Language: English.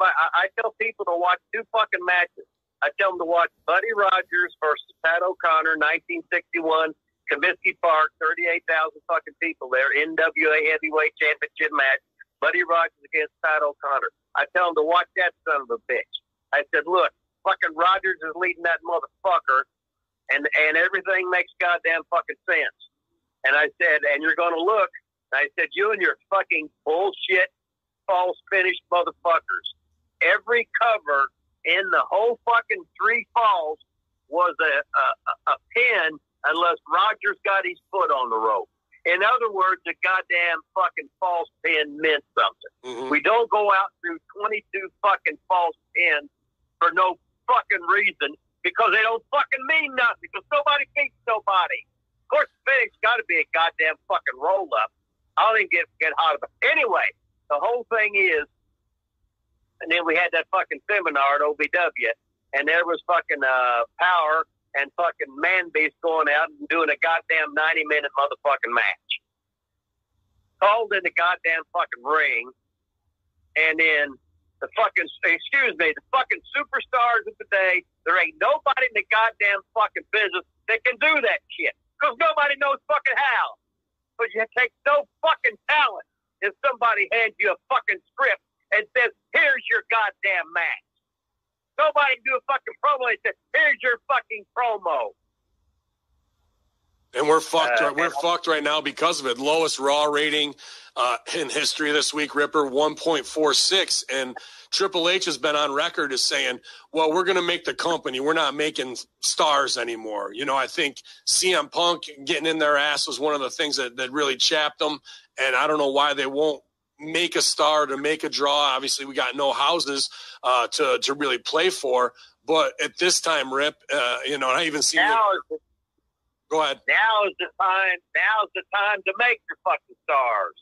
I, I tell people to watch two fucking matches. I tell them to watch Buddy Rogers versus Pat O'Connor, 1961, Comiskey Park, 38,000 fucking people there, NWA Heavyweight Championship match. Buddy Rogers against Pat O'Connor. I tell them to watch that son of a bitch. I said, look, fucking Rogers is leading that motherfucker, and and everything makes goddamn fucking sense. And I said, and you're going to look. I said, you and your fucking bullshit, false finish motherfuckers. Every cover in the whole fucking three falls was a, a, a pin unless Rogers got his foot on the rope. In other words, a goddamn fucking false pin meant something. Mm-hmm. We don't go out through 22 fucking false pins for no fucking reason because they don't fucking mean nothing because nobody beats nobody. Of course, the finish got to be a goddamn fucking roll up. I don't even get, get hot about it. Anyway, the whole thing is and then we had that fucking seminar at OVW, and there was fucking uh, Power and fucking Man Beast going out and doing a goddamn 90 minute motherfucking match. Called in the goddamn fucking ring, and then the fucking, excuse me, the fucking superstars of the day, there ain't nobody in the goddamn fucking business that can do that shit. Because nobody knows fucking how. But you take no fucking talent if somebody hands you a fucking script and says, here's your goddamn match. Nobody do a fucking promo and says, here's your fucking promo. And we're fucked. Uh, we're fucked right now because of it. Lowest Raw rating uh, in history this week, Ripper, 1.46. And Triple H has been on record as saying, well, we're going to make the company. We're not making stars anymore. You know, I think CM Punk getting in their ass was one of the things that, that really chapped them. And I don't know why they won't make a star to make a draw. Obviously, we got no houses uh, to to really play for. But at this time, Rip, uh, you know, I even see. Now the, go ahead. Now is the time. Now is the time to make your fucking stars.